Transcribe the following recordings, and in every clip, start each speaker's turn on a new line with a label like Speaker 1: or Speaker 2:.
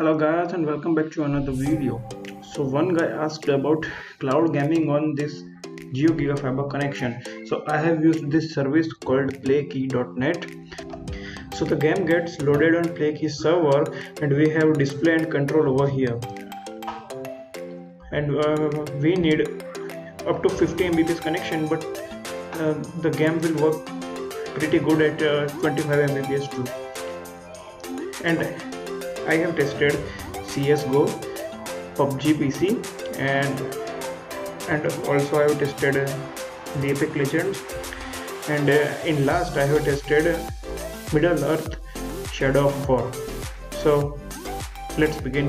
Speaker 1: Hello guys and welcome back to another video. So one guy asked about cloud gaming on this Jio GigaFiber connection. So I have used this service called playkey.net. So the game gets loaded on playkey server and we have display and control over here. And uh, we need up to 50 Mbps connection but uh, the game will work pretty good at uh, 25 Mbps too. And I have tested CSGO, PUBG PC, and and also I have tested the Apex Legends, and uh, in last I have tested Middle Earth Shadow of War. So let's begin.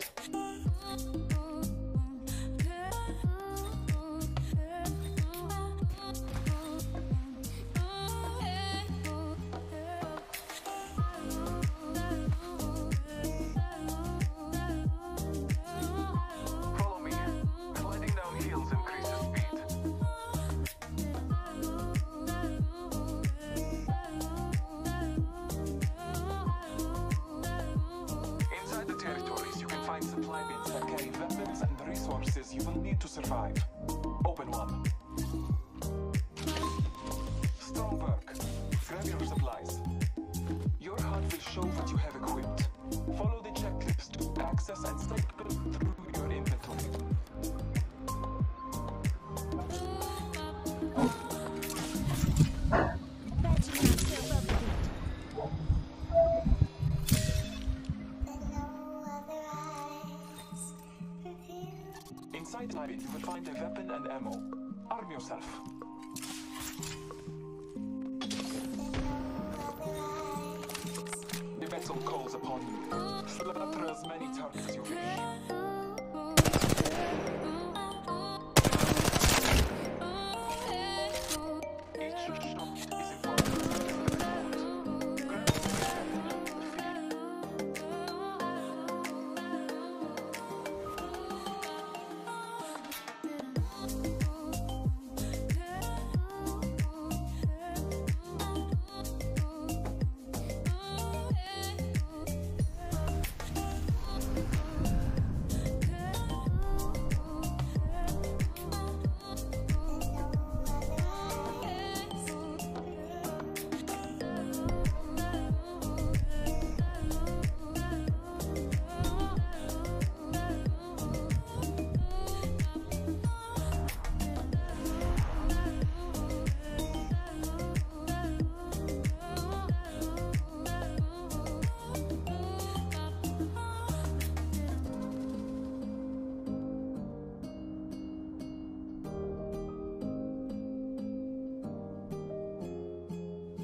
Speaker 1: pounds.
Speaker 2: Survive. Open one. Strong perk. Grab your supplies. Your HUD will show what you have equipped. Follow the checklist to access and cycle through Inside the you will find a weapon and ammo. Arm yourself. The vessel calls upon you.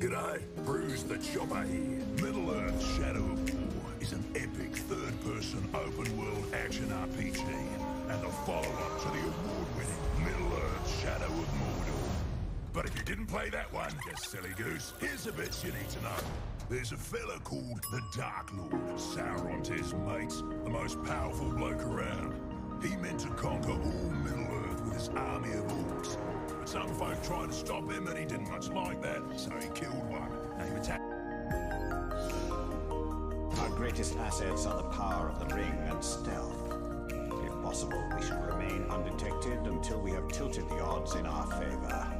Speaker 3: G'day, Bruce the Chopper here. Middle Earth Shadow of War is an epic third-person open-world action RPG and the follow-up to the award-winning Middle Earth Shadow of Mordor. But if you didn't play that one, you silly goose, here's the bits you need to know. There's a fella called the Dark Lord, Sauron his mates, the most powerful bloke around. He meant to conquer all Middle Earth with his army of orcs. But some folk tried to stop him and he didn't much like that, so he killed one. And he attacked
Speaker 4: Our greatest assets are the power of the ring and stealth. If possible, we should remain undetected until we have tilted the odds in our favor.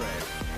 Speaker 4: Must